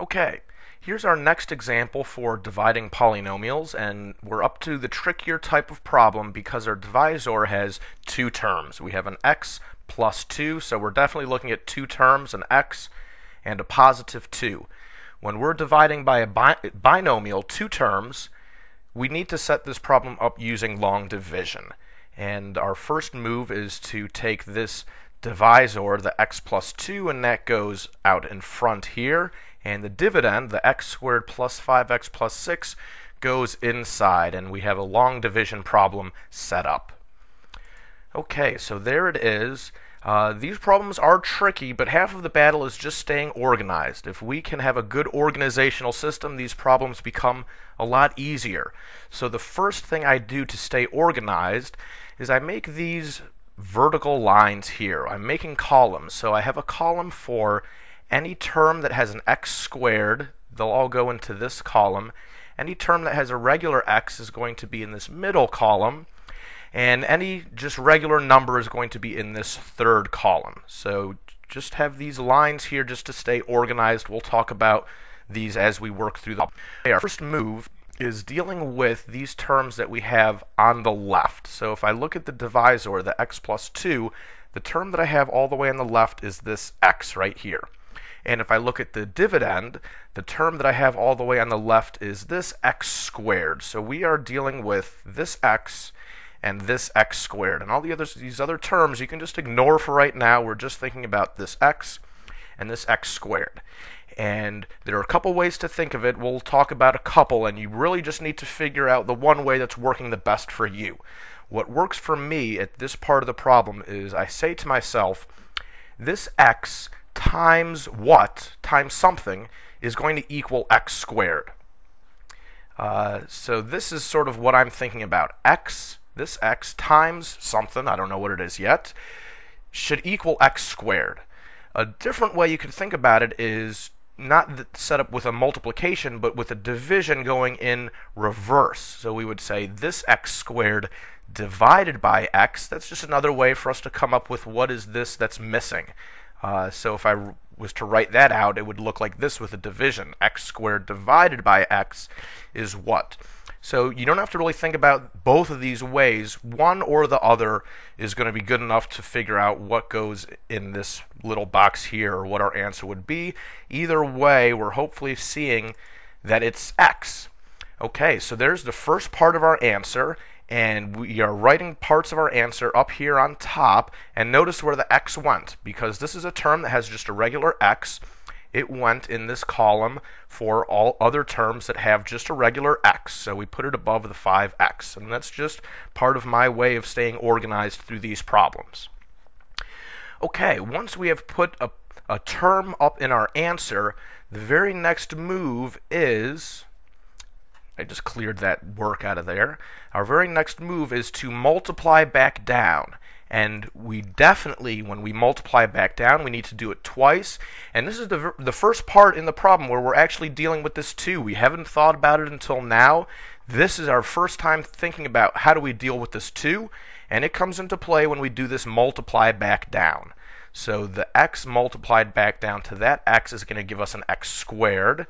Okay, here's our next example for dividing polynomials, and we're up to the trickier type of problem because our divisor has two terms. We have an x plus 2, so we're definitely looking at two terms, an x and a positive 2. When we're dividing by a bi binomial, two terms, we need to set this problem up using long division. And our first move is to take this divisor, the x plus 2, and that goes out in front here. And the dividend, the x squared plus 5x plus 6, goes inside, and we have a long division problem set up. Okay, so there it is. Uh, these problems are tricky, but half of the battle is just staying organized. If we can have a good organizational system, these problems become a lot easier. So the first thing I do to stay organized is I make these vertical lines here. I'm making columns. So I have a column for any term that has an x squared, they'll all go into this column. Any term that has a regular x is going to be in this middle column. And any just regular number is going to be in this third column. So just have these lines here just to stay organized. We'll talk about these as we work through the. Okay, our first move is dealing with these terms that we have on the left. So if I look at the divisor, the x plus 2, the term that I have all the way on the left is this x right here. And if I look at the dividend, the term that I have all the way on the left is this x squared. So we are dealing with this x and this x squared. And all the others, these other terms you can just ignore for right now. We're just thinking about this x and this x squared. And there are a couple ways to think of it. We'll talk about a couple, and you really just need to figure out the one way that's working the best for you. What works for me at this part of the problem is I say to myself, this x times what times something is going to equal x squared. Uh, so this is sort of what I'm thinking about. x, this x times something, I don't know what it is yet, should equal x squared. A different way you could think about it is not set up with a multiplication, but with a division going in reverse. So we would say this x squared divided by x. That's just another way for us to come up with what is this that's missing. Uh, so if I was to write that out, it would look like this with a division. x squared divided by x is what? So you don't have to really think about both of these ways. One or the other is going to be good enough to figure out what goes in this little box here or what our answer would be. Either way, we're hopefully seeing that it's x. Okay, so there's the first part of our answer, and we are writing parts of our answer up here on top, and notice where the x went, because this is a term that has just a regular x, it went in this column for all other terms that have just a regular x. So we put it above the 5x. And that's just part of my way of staying organized through these problems. Okay, once we have put a, a term up in our answer, the very next move is I just cleared that work out of there. Our very next move is to multiply back down. And we definitely, when we multiply back down, we need to do it twice. And this is the, the first part in the problem where we're actually dealing with this 2. We haven't thought about it until now. This is our first time thinking about how do we deal with this 2. And it comes into play when we do this multiply back down. So the x multiplied back down to that x is going to give us an x squared.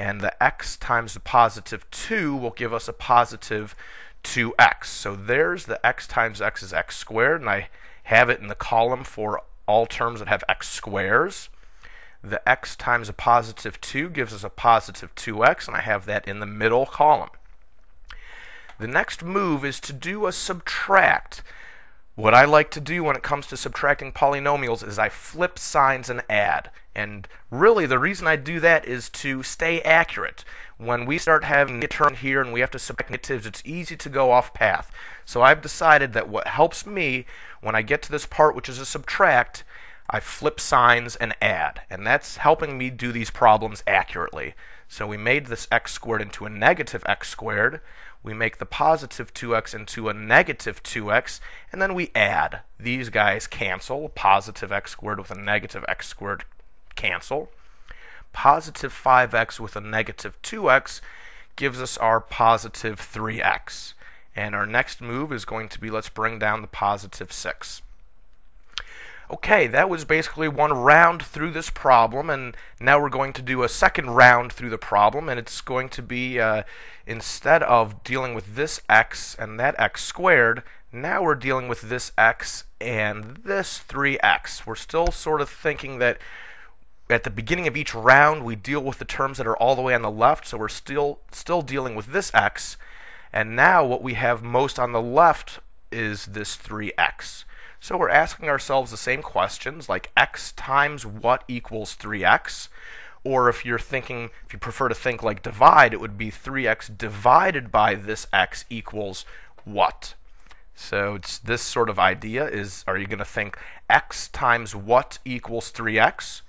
And the x times the positive 2 will give us a positive 2x. So there's the x times x is x squared, and I have it in the column for all terms that have x squares. The x times a positive 2 gives us a positive 2x, and I have that in the middle column. The next move is to do a subtract. What I like to do when it comes to subtracting polynomials is I flip signs and add. And really, the reason I do that is to stay accurate. When we start having a term here and we have to subtract negatives, it's easy to go off path. So I've decided that what helps me when I get to this part, which is a subtract, I flip signs and add. And that's helping me do these problems accurately. So we made this x squared into a negative x squared. We make the positive 2x into a negative 2x, and then we add. These guys cancel. Positive x squared with a negative x squared cancel. Positive 5x with a negative 2x gives us our positive 3x. And our next move is going to be let's bring down the positive 6. Okay, that was basically one round through this problem, and now we're going to do a second round through the problem, and it's going to be uh, instead of dealing with this x and that x squared, now we're dealing with this x and this 3x. We're still sort of thinking that at the beginning of each round we deal with the terms that are all the way on the left, so we're still still dealing with this x, and now what we have most on the left is this 3x. So we're asking ourselves the same questions like x times what equals 3x? Or if you're thinking, if you prefer to think like divide, it would be 3x divided by this x equals what? So it's this sort of idea is, are you going to think x times what equals 3x?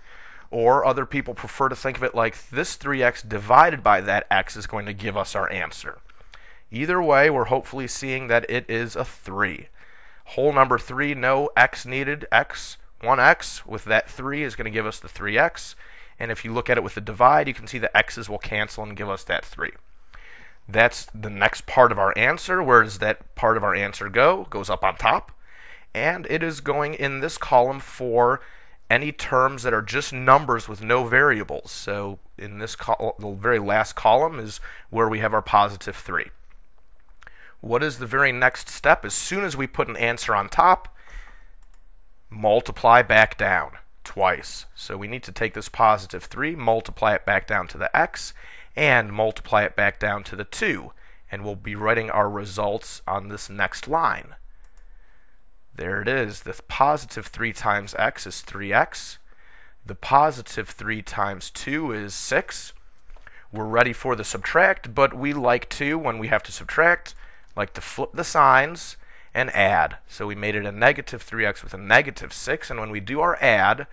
Or other people prefer to think of it like this 3x divided by that x is going to give us our answer. Either way, we're hopefully seeing that it is a 3. Whole number 3, no x needed, x, 1x with that 3 is going to give us the 3x. And if you look at it with the divide, you can see the x's will cancel and give us that 3. That's the next part of our answer. Where does that part of our answer go? Goes up on top. And it is going in this column for any terms that are just numbers with no variables. So in this the very last column is where we have our positive 3. What is the very next step? As soon as we put an answer on top, multiply back down twice. So we need to take this positive 3, multiply it back down to the x, and multiply it back down to the 2. And we'll be writing our results on this next line. There it is. The positive 3 times x is 3x. The positive 3 times 2 is 6. We're ready for the subtract, but we like to, when we have to subtract, like to flip the signs and add. So we made it a negative 3x with a negative 6, and when we do our add,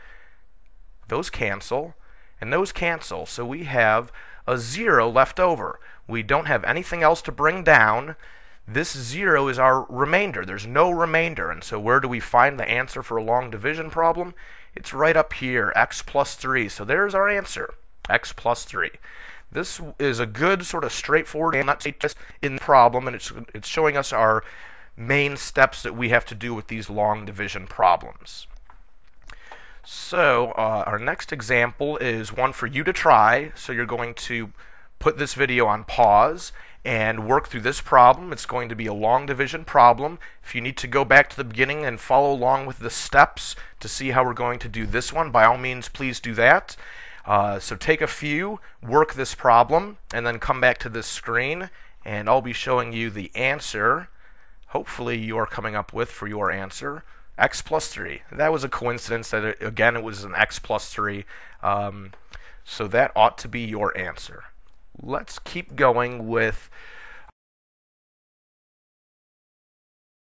those cancel, and those cancel. So we have a 0 left over. We don't have anything else to bring down. This 0 is our remainder. There's no remainder. And so where do we find the answer for a long division problem? It's right up here, x plus 3. So there's our answer, x plus 3. This is a good sort of straightforward and not just in the problem, and it's it's showing us our main steps that we have to do with these long division problems. So uh, our next example is one for you to try. So you're going to put this video on pause and work through this problem. It's going to be a long division problem. If you need to go back to the beginning and follow along with the steps to see how we're going to do this one, by all means, please do that. Uh, so take a few, work this problem, and then come back to this screen, and I'll be showing you the answer, hopefully you are coming up with for your answer, x plus 3. That was a coincidence that, it, again, it was an x plus 3. Um, so that ought to be your answer. Let's keep going with